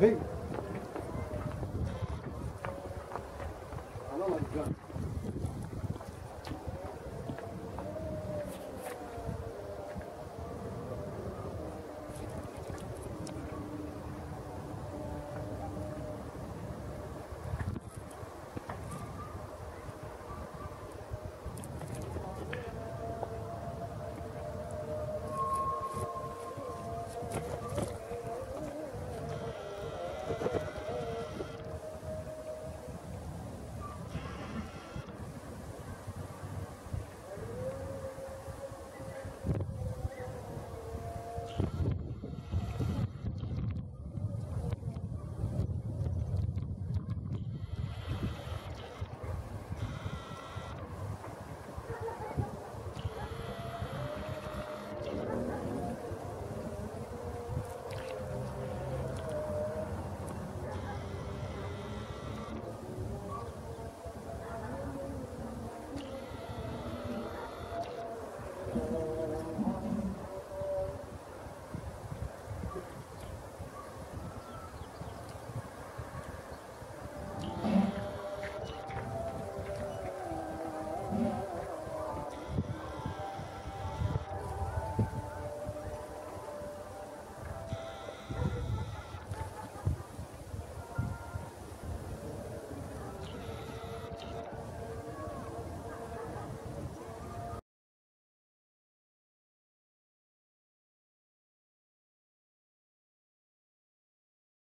Hey. I don't like guns.